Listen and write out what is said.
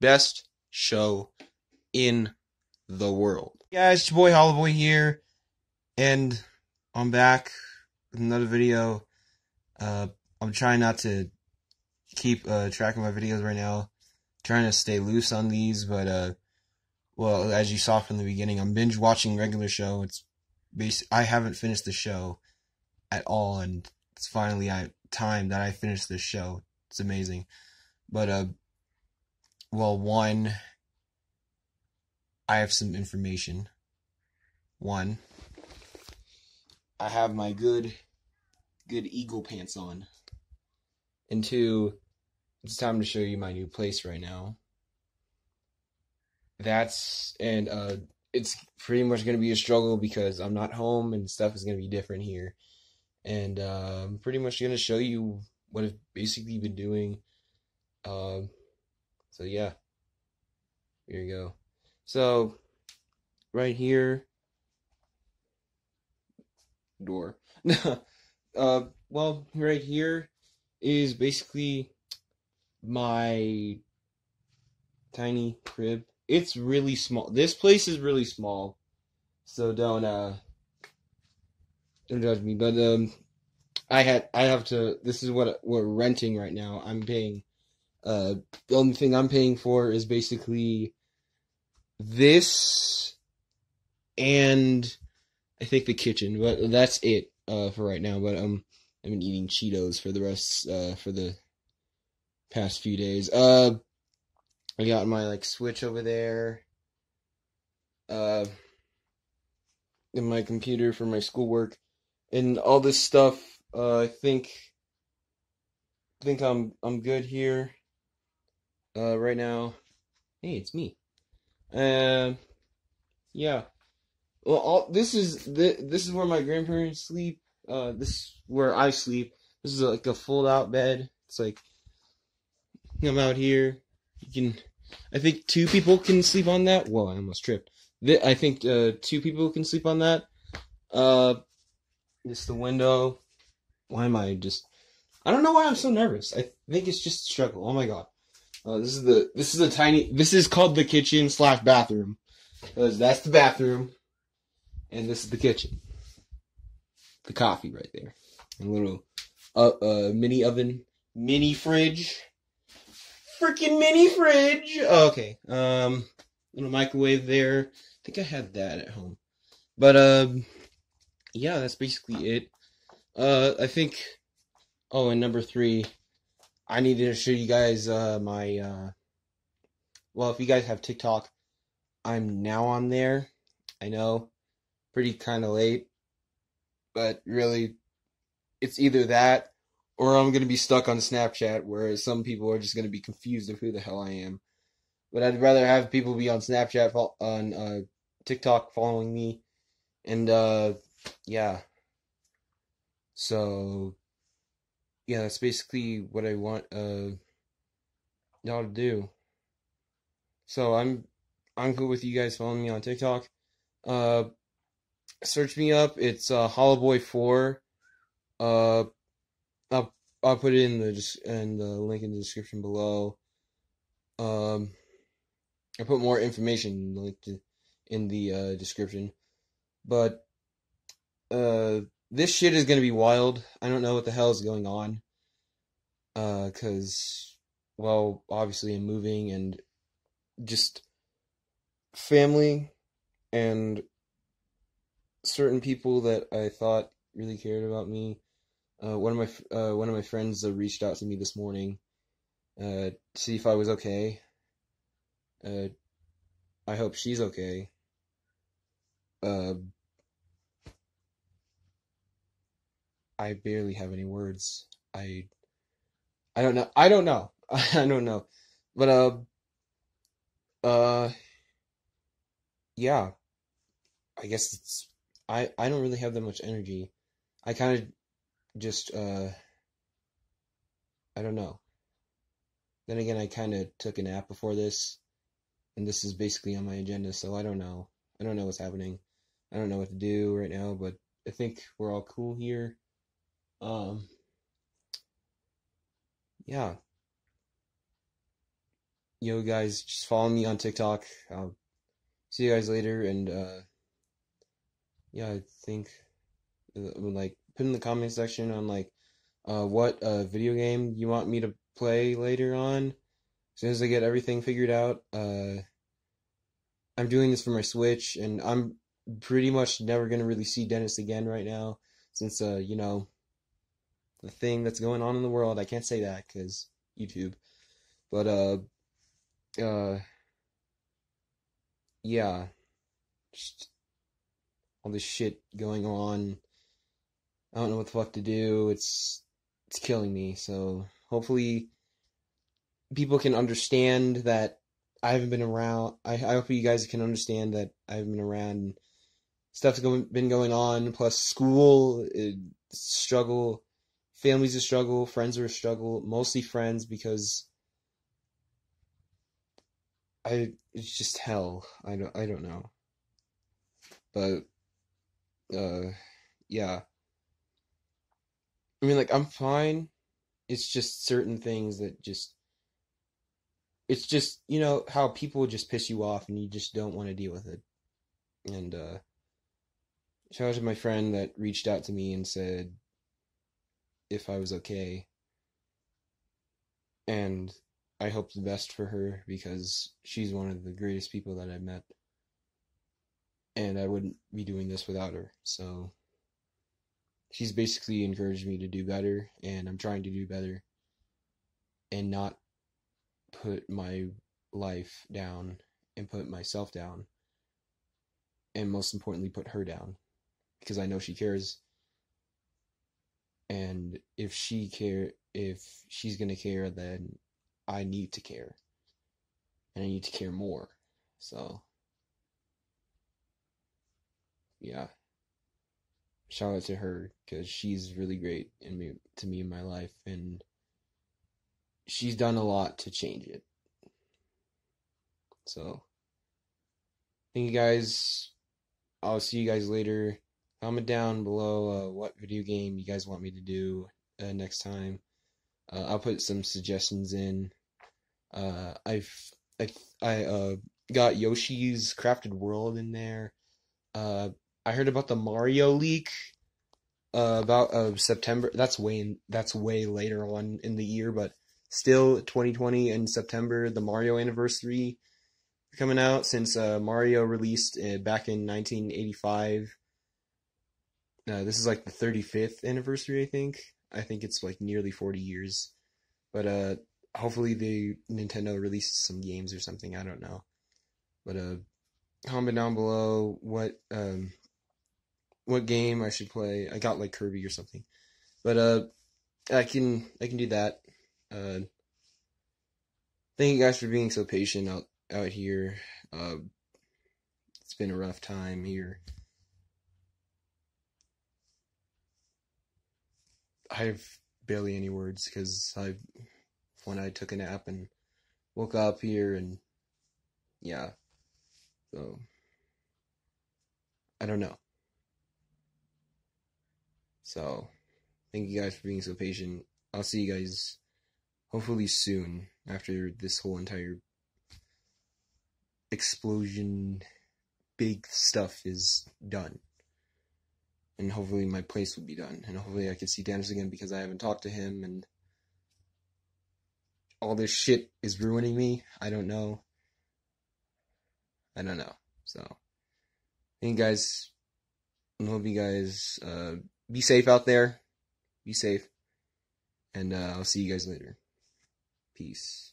best show in the world. Yeah, it's your boy Hollaboy here, and I'm back with another video. Uh, I'm trying not to keep uh, track of my videos right now. trying to stay loose on these, but uh, well, as you saw from the beginning, I'm binge watching regular show. It's basic. I haven't finished the show at all, and it's finally I time that I finished this show. It's amazing, but uh, well, one, I have some information. One, I have my good, good eagle pants on. And two, it's time to show you my new place right now. That's, and, uh, it's pretty much going to be a struggle because I'm not home and stuff is going to be different here. And, uh, I'm pretty much going to show you what I've basically been doing. Um, so yeah, here you go. So, right here, door. uh, well, right here is basically my tiny crib. It's really small. This place is really small, so don't uh don't judge me. But um, I had I have to. This is what we're renting right now. I'm paying. Uh, the only thing I'm paying for is basically this and I think the kitchen, but that's it uh, for right now. But um, I've been eating Cheetos for the rest uh, for the past few days. Uh, I got my like Switch over there. Uh, in my computer for my schoolwork, and all this stuff. Uh, I think. I think I'm I'm good here. Uh, right now. Hey, it's me. Um, uh, yeah. Well, all this is the, this is where my grandparents sleep. Uh, this is where I sleep. This is like a fold out bed. It's like I'm out here. You can, I think two people can sleep on that. Whoa, I almost tripped. I think uh, two people can sleep on that. Uh, this the window. Why am I just? I don't know why I'm so nervous. I think it's just struggle. Oh my god. Uh, this is the this is a tiny. This is called the kitchen slash bathroom. Because that's the bathroom. And this is the kitchen. The coffee right there. A little uh, uh mini oven, mini fridge. Freaking mini fridge. Oh, okay. Um little microwave there. I think I had that at home. But um yeah, that's basically it. Uh I think oh and number 3 I needed to show you guys uh my uh well if you guys have TikTok I'm now on there. I know pretty kind of late, but really, it's either that or I'm going to be stuck on Snapchat, whereas some people are just going to be confused of who the hell I am. But I'd rather have people be on Snapchat, on uh, TikTok following me, and uh, yeah. So, yeah, that's basically what I want uh, y'all to do. So I'm I'm good with you guys following me on TikTok. Uh, search me up. It's uh, Holla Boy Four. Uh, I'll I'll put it in the and the link in the description below. Um, I put more information linked in the uh, description, but uh, this shit is gonna be wild. I don't know what the hell is going on. Uh, cause well, obviously I'm moving and just family and certain people that I thought really cared about me. Uh, one of my uh, one of my friends uh, reached out to me this morning uh, to see if I was okay. Uh, I hope she's okay. Uh, I barely have any words. I I don't know. I don't know. I don't know. But uh uh yeah. I guess it's I I don't really have that much energy. I kind of just uh I don't know. Then again, I kind of took a nap before this, and this is basically on my agenda, so I don't know. I don't know what's happening. I don't know what to do right now, but I think we're all cool here. Um, yeah. yo guys, just follow me on TikTok. I'll see you guys later, and uh, yeah, I think uh, like put in the comment section on like uh, what uh, video game you want me to play later on. As soon as I get everything figured out, uh, I'm doing this for my Switch, and I'm pretty much never gonna really see Dennis again right now, since uh, you know, the thing that's going on in the world. I can't say that because YouTube, but uh, uh, yeah, just all this shit going on. I don't know what the fuck to do. It's it's killing me. So hopefully people can understand that I haven't been around. I, I hope you guys can understand that I haven't been around. Stuff's going, been going on. Plus school, it, struggle, families a struggle, friends are a struggle. Mostly friends because I it's just hell. I don't I don't know. But uh yeah. I mean like I'm fine. It's just certain things that just it's just, you know, how people just piss you off and you just don't want to deal with it. And uh shout out to my friend that reached out to me and said if I was okay. And I hope the best for her because she's one of the greatest people that I've met. And I wouldn't be doing this without her. So she's basically encouraged me to do better, and I'm trying to do better and not put my life down and put myself down. And most importantly, put her down because I know she cares. And if she care, if she's gonna care, then I need to care. And I need to care more. So, yeah. Shout out to her because she's really great in me to me in my life and she's done a lot to change it. So, thank you guys. I'll see you guys later. Comment down below uh, what video game you guys want me to do uh, next time. Uh, I'll put some suggestions in. Uh, I've I I uh got Yoshi's Crafted World in there. Uh, I heard about the Mario leak. About September. That's way in, that's way later on in the year, but still 2020 in September. The Mario anniversary coming out since Mario released back in 1985. Uh, this is like the 35th anniversary, I think. I think it's like nearly 40 years. But uh, hopefully the Nintendo releases some games or something. I don't know, but uh, comment down below what um what game I should play. I got like Kirby or something, but uh, I can I can do that. Uh, thank you guys for being so patient out out here. Uh, it's been a rough time here. I have barely any words because I when I took a nap and woke up here and yeah. So I don't know. So thank you guys for being so patient. I'll see you guys hopefully soon after this whole entire explosion big stuff is done. And hopefully my place will be done. And hopefully I can see Dennis again because I haven't talked to him and all this shit is ruining me. I don't know. I don't know. So, hey guys. I hope you guys uh, be safe out there. Be safe. And uh, I'll see you guys later. Peace.